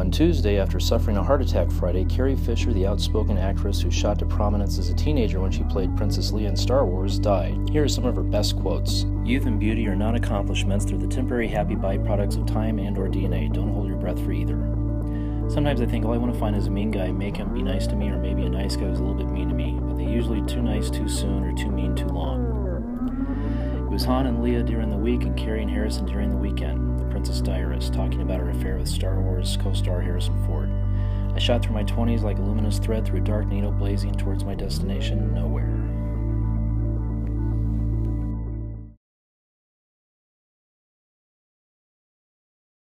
On Tuesday, after suffering a heart attack Friday, Carrie Fisher, the outspoken actress who shot to prominence as a teenager when she played Princess Leia in Star Wars, died. Here are some of her best quotes. Youth and beauty are not accomplishments, they're the temporary happy byproducts of time and or DNA. Don't hold your breath for either. Sometimes I think all I want to find is a mean guy, make him be nice to me, or maybe a nice guy who's a little bit mean to me, but they're usually too nice too soon or too mean too long. It was Han and Leia during the week and Carrie and Harrison during the weekend. Princess Diarist, talking about her affair with Star Wars co-star Harrison Ford. I shot through my 20s like a luminous thread through a dark needle blazing towards my destination, nowhere.